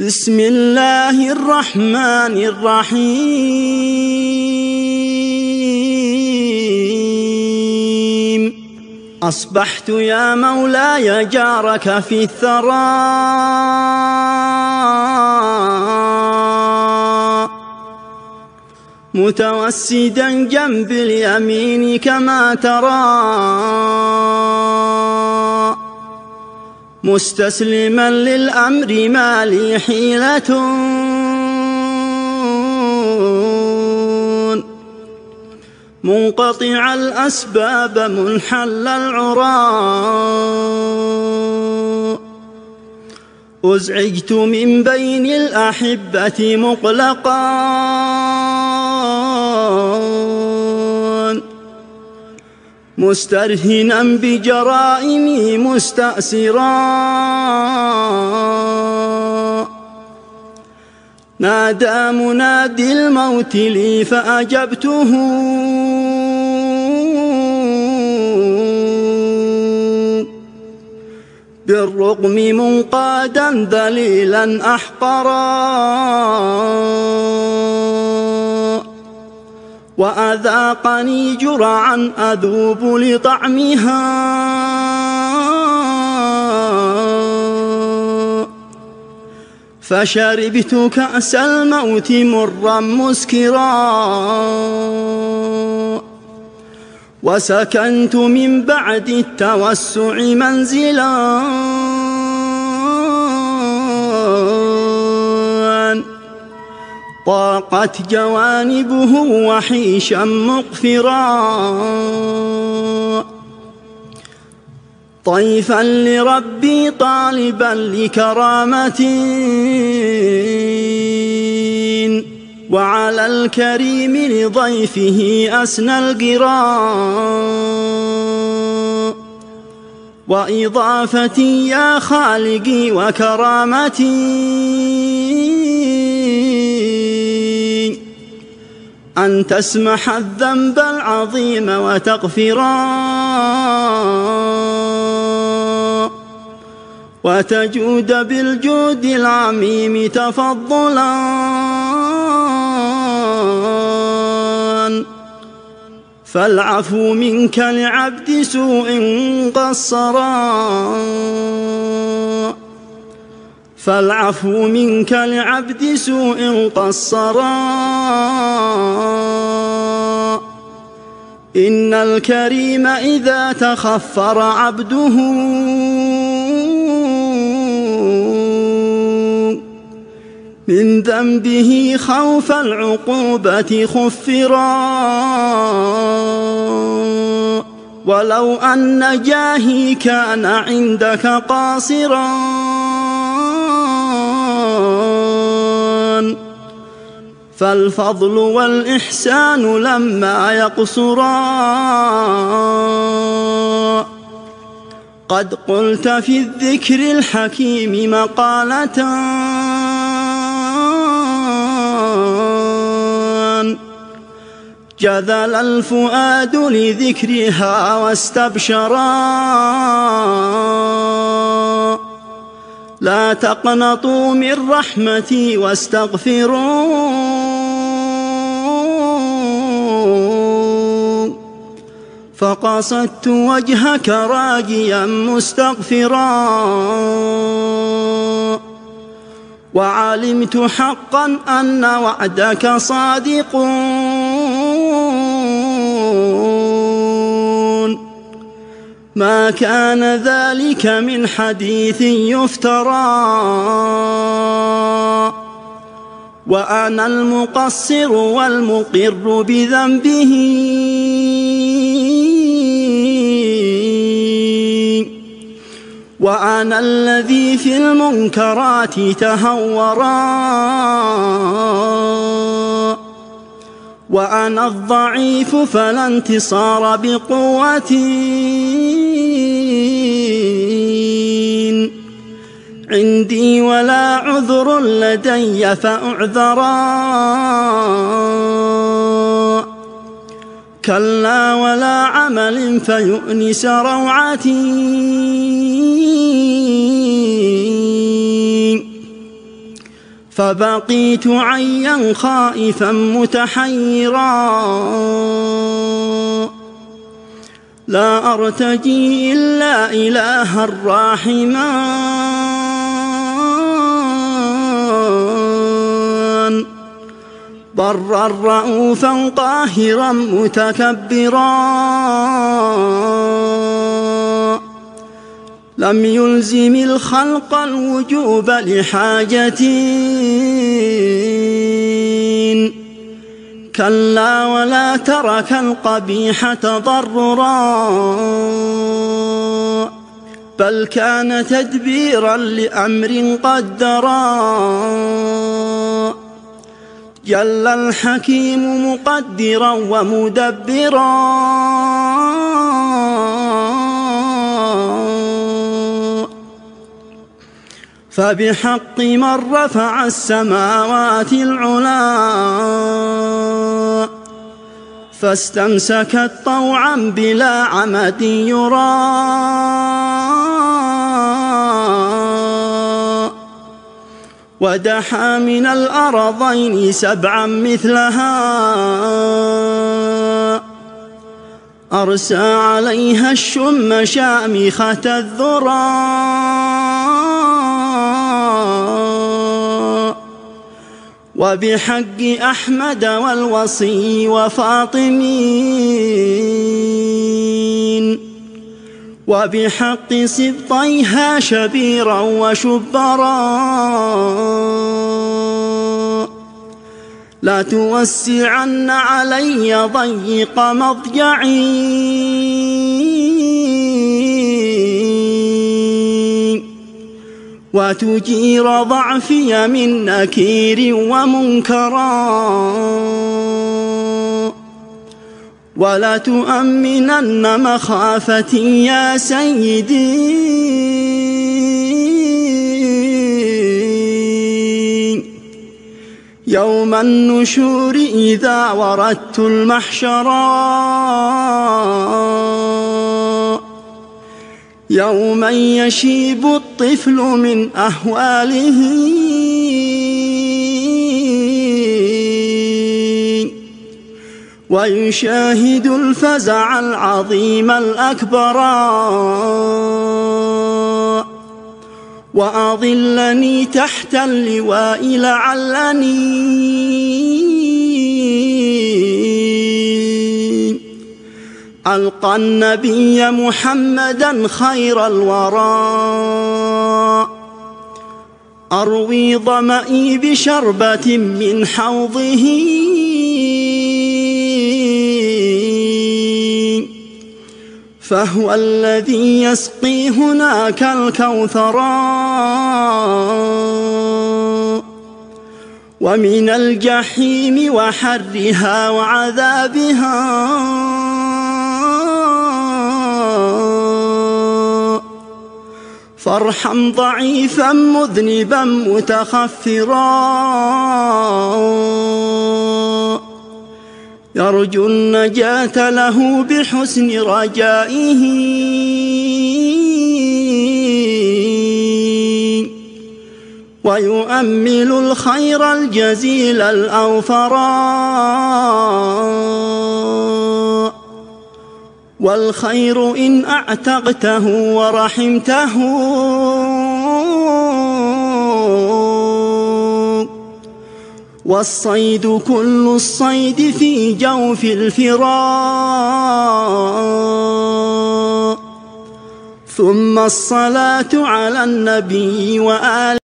بسم الله الرحمن الرحيم. أصبحت يا مولاي جارك في الثراء. متوسدا جنب اليمين كما ترى. مستسلما للأمر ما لي حيلة. منقطع الأسباب منحل العراء. أزعجت من بين الأحبة مقلقا مسترهنا بجرائمي مستأسرا. نادى منادي الموت لي فأجبته. بالرغم منقادا ذليلا أحقرا. وأذاقني جرعا أذوب لطعمها. فشربت كأس الموت مرا مسكرا. وسكنت من بعد التوسع منزلا. ضاقت جوانبه وحيشا مقفرا. طيفا لربي طالبا لكرامة. وعلى الكريم لضيفه أسنى القراء وإضافتي يا خالقي وكرامتي. أن تسمح الذنب العظيم وتغفرا وتجود بالجود العميم تفضلا. فالعفو منك لعبد سوء قصرا. فالعفو منك لعبد سوء قصرا إن الكريم إذا تخفر عبده. من ذنبه خوف العقوبة خفرا. ولو أن جاهي كان عندك قاصرا. فالفضل والإحسان لما يقصرا. قد قلت في الذكر الحكيم مقالة. جذل الفؤاد لذكرها واستبشرا. لا تقنطوا من رحمتي واستغفروا. فقصدت وجهك راجيا مستغفرا. وعلمت حقا أن وعدك صادق. ما كان ذلك من حديث يفترى. وأنا المقصر والمقر بذنبه. وأنا الذي في المنكرات تهورا وأنا الضعيف فلا انتصار بقوتي. عندي ولا عذر لدي فأعذرا كلا ولا عمل فيؤنس روعتي. فبقيت عيا خائفا متحيرا. لا أرتجي إلا إله الراحمان برا رؤوفا قاهرا متكبرا. لم يلزم الخلق الوجوب لحاجتين كلا ولا ترك القبيح تضررا. بل كان تدبيرا لأمر قدرا. جل الحكيم مقدرا ومدبرا. فبحق من رفع السماوات العلا. فاستمسكت طوعا بلا عمد يرى ودحى من الأرضين سبعا مثلها. أرسى عليها الشم شامخة الذرى. وبحق أحمد والوصي وفاطمين وبحق سبطيها شبيرا وشبرا. لا توسعن علي ضيق مضجعي وتجير ضعفي من نكير ومنكرا. ولا تؤمنن مخافتي يا سيدي. يوم النشور إذا وردت المحشرا يوما يشيب الطفل من أهواله. ويشاهد الفزع العظيم الأكبر. وأظلني تحت اللواء لعلني. ألقى النبي محمدا خير الورى. أروي ظمئي بشربة من حوضه. فهو الذي يسقي هناك الكوثرا ومن الجحيم وحرها وعذابها. فارحم ضعيفا مذنبا متخفرا. يرجو النجاة له بحسن رجائه. ويؤمل الخير الجزيل الأوفرا والخير إن أعتقته ورحمته. والصيد كل الصيد في جوف الفراء. ثم الصلاة على النبي وآله